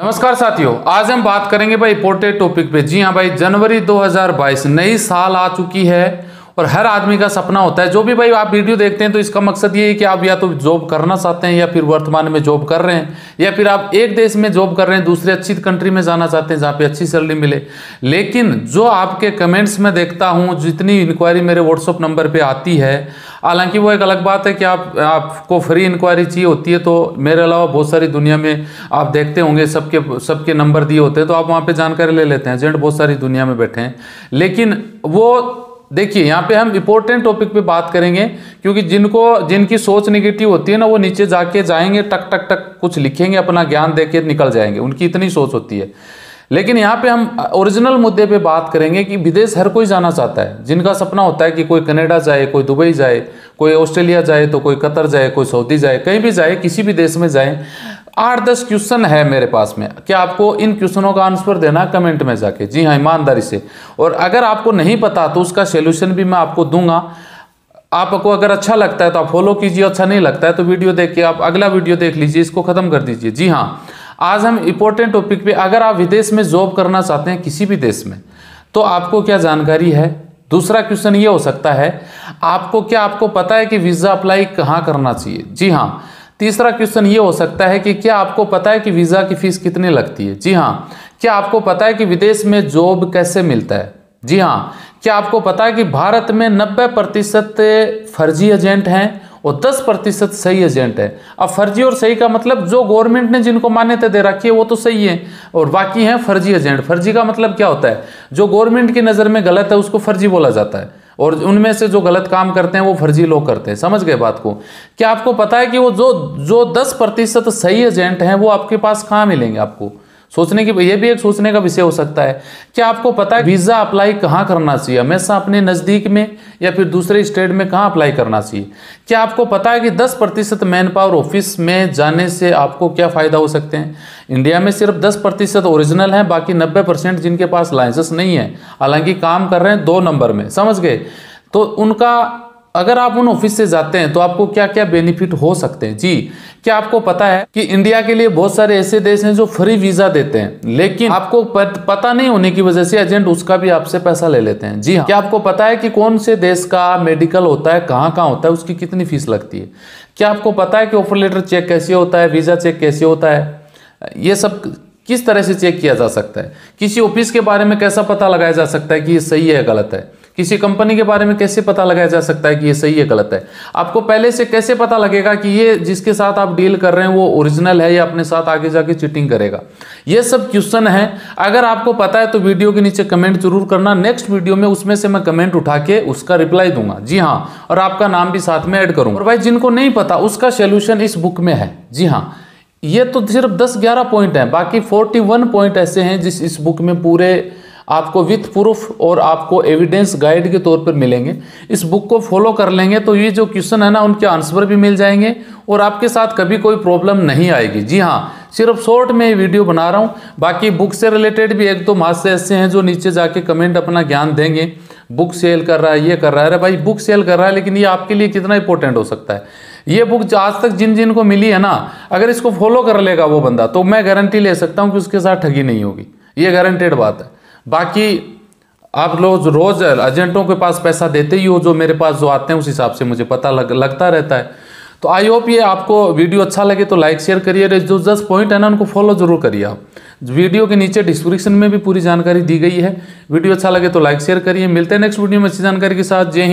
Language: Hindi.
नमस्कार साथियों, आज हम बात करेंगे भाई इंपोर्टेंट टॉपिक पे। जी हाँ भाई, जनवरी 2022 नई साल आ चुकी है। और हर आदमी का सपना होता है। जो भी भाई आप वीडियो देखते हैं तो इसका मकसद ये है कि आप या तो जॉब करना चाहते हैं या फिर वर्तमान में जॉब कर रहे हैं या फिर आप एक देश में जॉब कर रहे हैं, दूसरे अच्छी कंट्री में जाना चाहते हैं जहाँ पे अच्छी सैलरी मिले। लेकिन जो आपके कमेंट्स में देखता हूँ, जितनी इंक्वायरी मेरे व्हाट्सअप नंबर पर आती है, हालाँकि वो एक अलग बात है कि आप, आपको फ्री इंक्वायरी चाहिए होती है तो मेरे अलावा बहुत सारी दुनिया में आप देखते होंगे, सबके सबके नंबर दिए होते हैं तो आप वहाँ पे जानकारी ले लेते हैं एजेंट बहुत सारी दुनिया में बैठे हैं। लेकिन वो देखिए, यहाँ पे हम इंपॉर्टेंट टॉपिक पे बात करेंगे, क्योंकि जिनको, जिनकी सोच निगेटिव होती है ना, वो नीचे जाके जाएँगे, टक टक टक, कुछ लिखेंगे, अपना ज्ञान दे निकल जाएँगे। उनकी इतनी सोच होती है। लेकिन यहाँ पे हम ओरिजिनल मुद्दे पे बात करेंगे कि विदेश हर कोई जाना चाहता है। जिनका सपना होता है कि कोई कनाडा जाए, कोई दुबई जाए, कोई ऑस्ट्रेलिया जाए तो कोई कतर जाए, कोई सऊदी जाए, कहीं भी जाए, किसी भी देश में जाए आठ दस क्वेश्चन है मेरे पास में। क्या आपको इन क्वेश्चनों का आंसर देना कमेंट में जाके। जी हाँ ईमानदारी से। और अगर आपको नहीं पता तो उसका सोल्यूशन भी मैं आपको दूँगा। आपको अगर अच्छा लगता है तो आप फॉलो कीजिए। अच्छा नहीं लगता है तो वीडियो देख के आप अगला वीडियो देख लीजिए। इसको खत्म कर दीजिए। जी हाँ आज हम इंपॉर्टेंट टॉपिक पे, अगर आप विदेश में जॉब करना चाहते हैं, किसी भी देश में तो आपको क्या जानकारी है? दूसरा क्वेश्चन ये हो सकता है, आपको क्या, आपको पता है कि वीज़ा अप्लाई कहाँ करना चाहिए? जी हाँ तीसरा क्वेश्चन ये हो सकता है कि क्या आपको पता है कि वीज़ा की फ़ीस कितनी लगती है? जी हाँ। क्या आपको पता है कि विदेश में जॉब कैसे मिलता है? जी हाँ। क्या आपको पता है कि भारत में 90 प्रतिशत फर्जी एजेंट हैं और 10 प्रतिशत सही एजेंट है? अब फर्जी और सही का मतलब जो गवर्नमेंट ने जिनको मान्यता दे रखी है, वो तो सही है और बाकी हैं फर्जी एजेंट फर्जी का मतलब क्या होता है? जो गवर्नमेंट की नज़र में गलत है, उसको फर्जी बोला जाता है। और उनमें से जो गलत काम करते हैं, वो फर्जी लोग करते हैं। समझ गए बात को? क्या आपको पता है कि वो जो जो दस प्रतिशत सही एजेंट हैं, वो आपके पास कहाँ मिलेंगे आपको? सोचने की ये भी एक सोचने का विषय हो सकता है क्या आपको पता है वीज़ा अप्लाई कहाँ करना चाहिए? हमेशा अपने नज़दीक में या फिर दूसरे स्टेट में कहाँ अप्लाई करना चाहिए? क्या आपको पता है कि 10 प्रतिशत मैन पावर ऑफ़िस में जाने से आपको क्या फ़ायदा हो सकते हैं? इंडिया में सिर्फ़ 10 प्रतिशत ओरिजिनल हैं, बाकी 90 परसेंट जिनके पास लाइसेंस नहीं है। हालाँकि काम कर रहे हैं दो नंबर में, समझ गए? तो उनका अगर आप उन ऑफ़िस से जाते हैं तो आपको क्या क्या बेनिफिट हो सकते हैं? जी, क्या आपको पता है कि इंडिया के लिए बहुत सारे ऐसे देश हैं जो फ्री वीज़ा देते हैं, लेकिन आपको पता नहीं होने की वजह से एजेंट उसका भी आपसे पैसा ले लेते हैं। जी हाँ। क्या आपको पता है कि कौन से देश का मेडिकल होता है, कहाँ कहाँ होता है, उसकी कितनी फ़ीस लगती है? क्या आपको पता है कि ऑफ़र लेटर चेक कैसे होता है वीज़ा चेक कैसे होता है? ये सब किस तरह से चेक किया जा सकता है? किसी ऑफ़िस के बारे में कैसा पता लगाया जा सकता है कि ये सही है गलत है? किसी कंपनी के बारे में कैसे पता लगाया जा सकता है कि ये सही है, गलत है? आपको पहले से कैसे पता लगेगा कि ये जिसके साथ आप डील कर रहे हैं, वो ओरिजिनल है या अपने साथ आगे जाके चीटिंग करेगा? ये सब क्वेश्चन है। अगर आपको पता है तो वीडियो के नीचे कमेंट ज़रूर करना। नेक्स्ट वीडियो में उसमें से मैं कमेंट उठा के उसका रिप्लाई दूँगा। जी हाँ और आपका नाम भी साथ में ऐड करूँगा। और भाई, जिनको नहीं पता, उसका सोल्यूशन इस बुक में है। जी हाँ ये तो सिर्फ़ 10-11 पॉइंट हैं, बाकी 41 पॉइंट ऐसे हैं जिस इस बुक में पूरे आपको विथ प्रूफ और आपको एविडेंस गाइड के तौर पर मिलेंगे। इस बुक को फॉलो कर लेंगे तो ये जो क्वेश्चन है ना, उनके आंसर भी मिल जाएँगे और आपके साथ कभी कोई प्रॉब्लम नहीं आएगी। जी हाँ सिर्फ़ शॉर्ट में वीडियो बना रहा हूँ। बाकी बुक से रिलेटेड भी एक दो मास से ऐसे हैं जो नीचे जाके कमेंट अपना ज्ञान देंगे। बुक सेल कर रहा है, ये कर रहा है। अरे भाई बुक सेल कर रहा है, लेकिन ये आपके लिए कितना इंपॉर्टेंट हो सकता है। ये बुक आज तक जिन जिन को मिली है ना, अगर इसको फॉलो कर लेगा वो बंदा तो मैं गारंटी ले सकता हूँ कि उसके साथ ठगी नहीं होगी। ये गारंटेड बात है। बाकी आप लोग रोज एजेंटों के पास पैसा देते ही हो जो मेरे पास जो आते हैं उस हिसाब से मुझे पता लग, लगता रहता है। तो आई होप ये आपको वीडियो अच्छा लगे तो लाइक शेयर करिए। जो जस्ट पॉइंट है ना उनको फॉलो ज़रूर करिए आप। वीडियो के नीचे डिस्क्रिप्शन में भी पूरी जानकारी दी गई है। वीडियो अच्छा लगे तो लाइक शेयर करिए। मिलते हैं नेक्स्ट वीडियो में अच्छी जानकारी के साथ। जय हिंद।